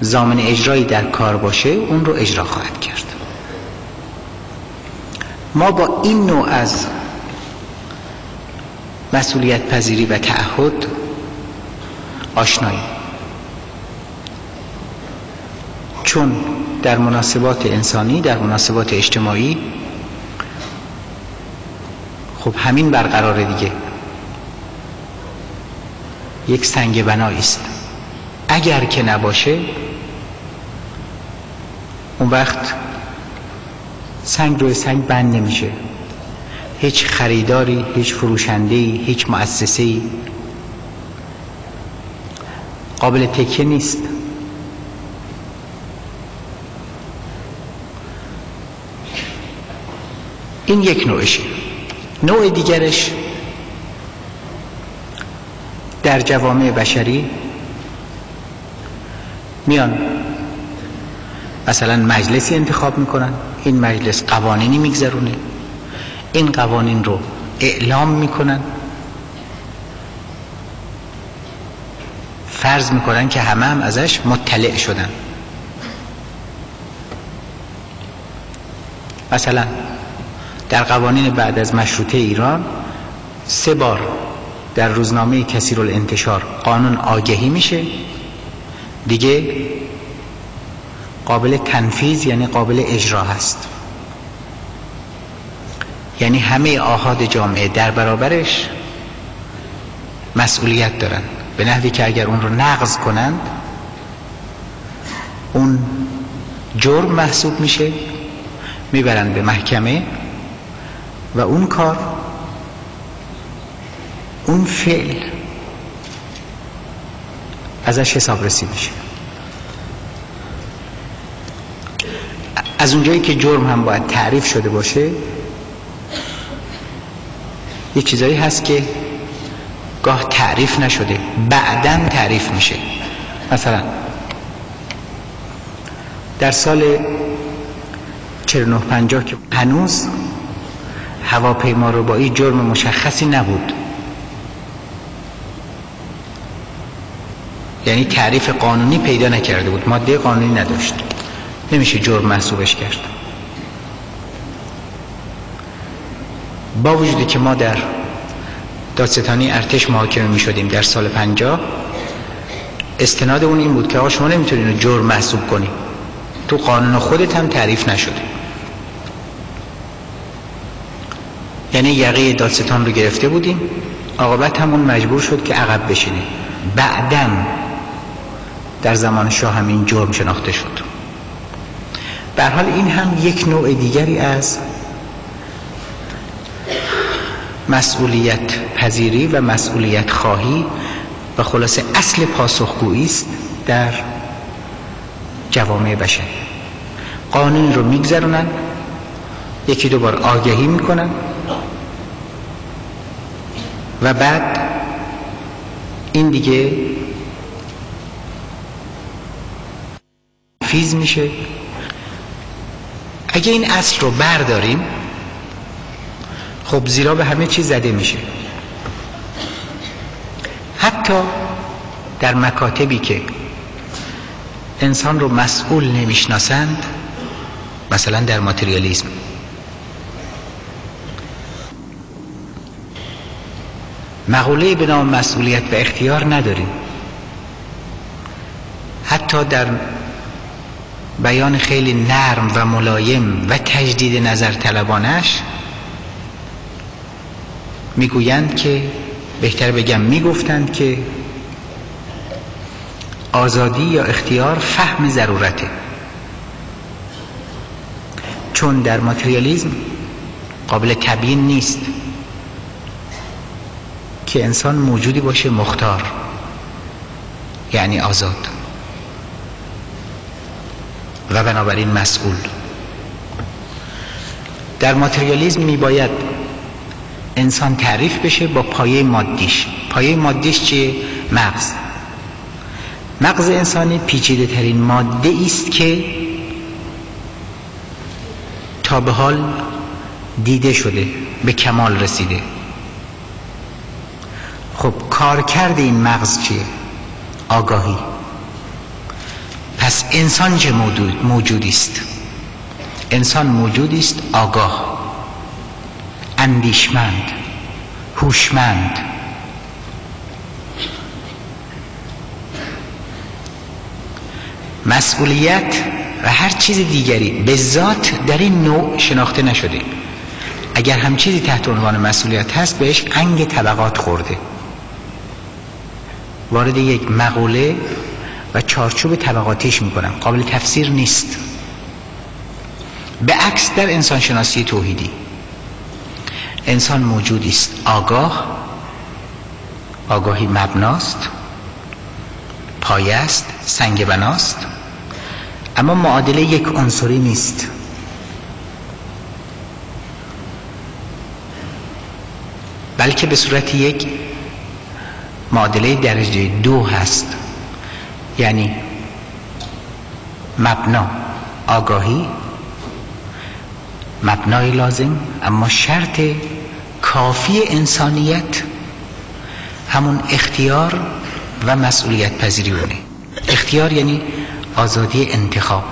زامن اجرایی در کار باشه اون رو اجرا خواهد کرد. ما با این نوع از مسئولیت پذیری و تعهد آشناییم. چون در مناسبات انسانی در مناسبات اجتماعی خب همین برقرار دیگه. یک سنگ بنایی است. اگر که نباشه اون وقت سنگ روی سنگ بند نمیشه. هیچ خریداری هیچ فروشندهی هیچ مؤسسه‌ای. قابل تکیه نیست. این یک نوعشه نوع دیگرش در جوامع بشری. میان مثلا مجلسی انتخاب می‌کنن. این مجلس قوانینی میگذرونه. این قوانین رو اعلام می‌کنن. فرض می‌کنن که همه هم ازش مطلع شدن. مثلا در قوانین بعد از مشروطه ایران سه بار در روزنامه کثیر الانتشار قانون آگهی میشه. دیگه قابل تنفیذ یعنی قابل اجرا هست. یعنی همه آهاد جامعه در برابرش مسئولیت دارن. به نحوی که اگر اون رو نقض کنند اون جرم محسوب میشه می‌برن به محکمه و اون کار اون فعل ازش حسابرسی میشه. از اونجایی که جرم هم باید تعریف شده باشه یه چیزایی هست که گاه تعریف نشده بعدا تعریف میشه. مثلا در سال 49 که هنوز هواپیما ربایی جرم مشخصی نبود. یعنی تعریف قانونی پیدا نکرده بود ماده قانونی نداشت. نمیشه جرم محسوبش کرد. با وجودی که ما در دادستانی ارتش محاکمه می شدیم در سال پنجاه استناد اون این بود که آقا شما نمی‌تونین جرم محسوب کنی تو قانون خودت هم تعریف نشده. یعنی یقه دادستان رو گرفته بودیم. عاقبت همون مجبور شد که عقب بشینه. بعدا در زمان شاه همین جرم شناخته شد. به حال این هم یک نوع دیگری از مسئولیت پذیری و مسئولیت خواهی و خلاصه اصل پاسخگویی است در جوامع بشر. قانون رو میگذرونن یکی دو بار آگهی می‌کنن و بعد این دیگه فیز میشه. اگه این اصل رو برداریم خب زیرا به همه چیز زده میشه. حتی در مکاتبی که انسان رو مسئول نمی‌شناسند مثلا در ماتریالیزم مقوله به نام مسئولیت و اختیار نداریم. حتی در بیان خیلی نرم و ملایم و تجدید نظر طلبانش می‌گویند که بهتر بگم می‌گفتند که آزادی یا اختیار فهم ضرورته. چون در ماتریالیزم قابل تبیین نیست که انسان موجودی باشه مختار یعنی آزاد. و بنابراین مسئول. در ماتریالیزم می باید انسان تعریف بشه با پایه مادیش. پایه مادیش چیه؟ مغز. مغز انسانی پیچیده ترین ماده است که تا به حال دیده شده به کمال رسیده. خب کارکرد این مغز چیه؟ آگاهی. پس انسان چه موجود است انسان موجودی است آگاه اندیشمند هوشمند. مسئولیت و هر چیز دیگری به ذات در این نوع شناخته نشده. اگر هم چیزی تحت عنوان مسئولیت هست بهش انگ طبقات خورده. وارد یک مقوله و چارچوب طبقاتیش می‌کنم. قابل تفسیر نیست. به عکس در انسان شناسی توحیدی. انسان موجودی است. آگاه آگاهی مبناست. پایه است سنگ بناست اما معادله یک عنصری نیست. بلکه به صورت یک معادله درجه دو هست. یعنی مبنا. آگاهی؟ مبنای لازم اما شرط کافی انسانیت همون اختیار و مسئولیت پذیری اونه اختیار یعنی آزادی انتخاب.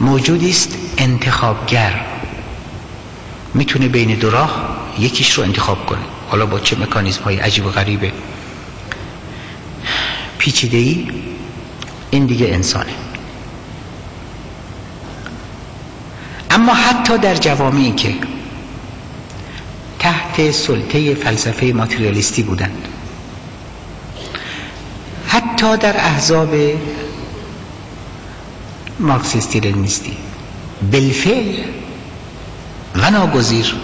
موجودی است انتخابگر. می‌تونه بین دو راه یکیش رو انتخاب کنه. حالا با چه مکانیزم های عجیب و غریبه. پیچیده ای این دیگه انسانه. اما حتی در جوامعی که تحت سلطه فلسفه ماتریالیستی بودند. حتی در احزاب مارکسیستی لنینیستی بالفعل و ناگزیر